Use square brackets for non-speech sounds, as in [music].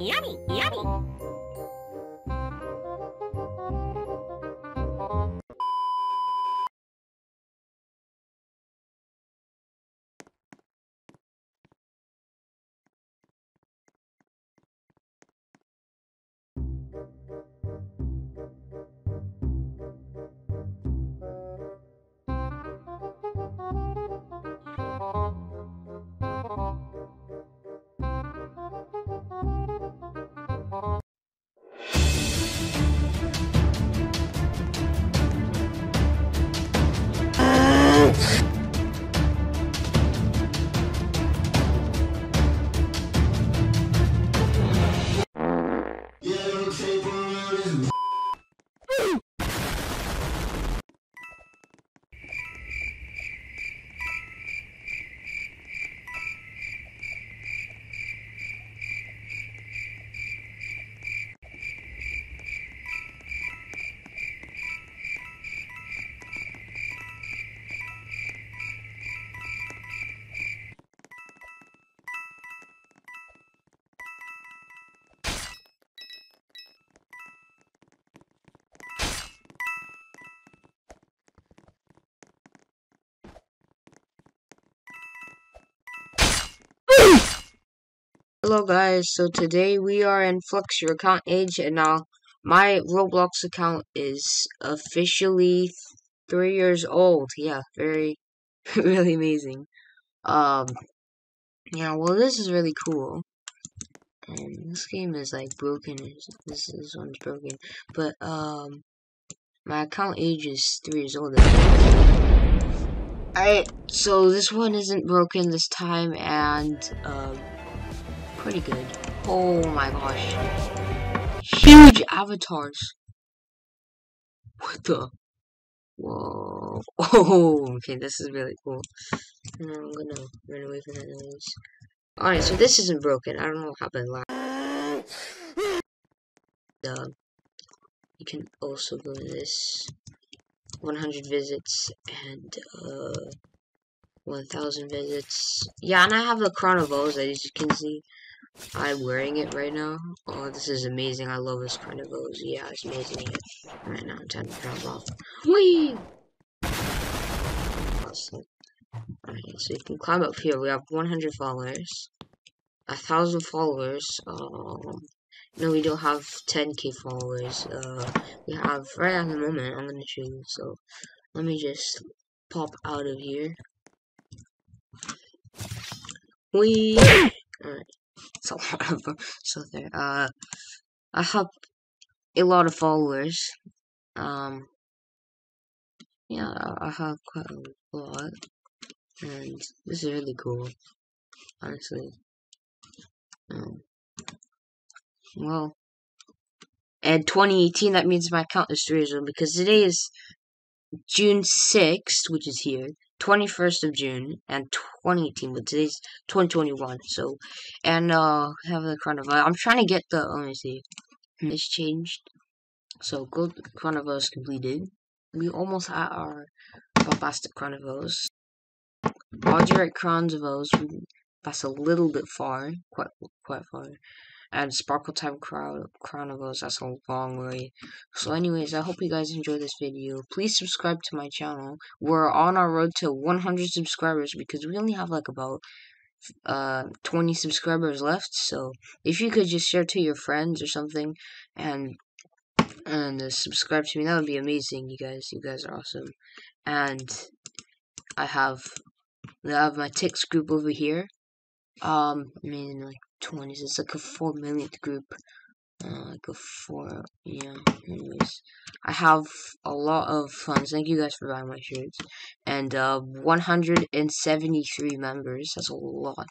闇闇 Hello guys, so today we are in Flex Your Account Age, and now my Roblox account is officially three years old. Yeah, very, [laughs] really amazing. Um, yeah, well this is really cool. And this game is like broken, this, this one's broken, but um, my account age is three years old. Alright, so this one isn't broken this time, and um, pretty good. Oh my gosh. Huge avatars. What the? Whoa. [laughs] Oh, okay, this is really cool. And I'm gonna run away from that noise. Alright, so this isn't broken. I don't know what happened last. Uh, you can also go to this 100 visits and uh 1000 visits. Yeah, and I have the Crown of O's as you can see. I'm wearing it right now. Oh, this is amazing. I love this of Yeah, it's amazing. Right now, I'm time to drop off. Whee! Awesome. Alright, so you can climb up here. We have 100 followers. A thousand followers. Um, no, we don't have 10k followers. Uh, we have, right at the moment, I'm gonna choose. So, let me just pop out of here. We. [coughs] Alright. So so there. Uh, I have a lot of followers. Um, yeah, I have quite a lot, and this is really cool. Honestly. Um, well, and 2018, that means my account is three years old because today is June 6th, which is here. 21st of June and 2018, but today's 2021. So, and uh, have the Crown of O's. I'm trying to get the. Let me see. It's changed. So, gold Crown of O's completed. We almost had our bombastic Crown of O's. Moderate Crown of O's. We passed a little bit far, quite quite far and Sparkle Time Crown of O's. That's a long way. So, anyways, I hope you guys enjoyed this video. Please subscribe to my channel. We're on our road to 100 subscribers because we only have like about uh 20 subscribers left. So if you could just share to your friends or something, and and uh, subscribe to me, that would be amazing. You guys, you guys are awesome. And I have I have my Tix group over here. Um, I mean like 20s. It's like a four millionth group. Uh, like a four, yeah. Anyways, I have a lot of funds. Thank you guys for buying my shirts. And uh, 173 members. That's a lot.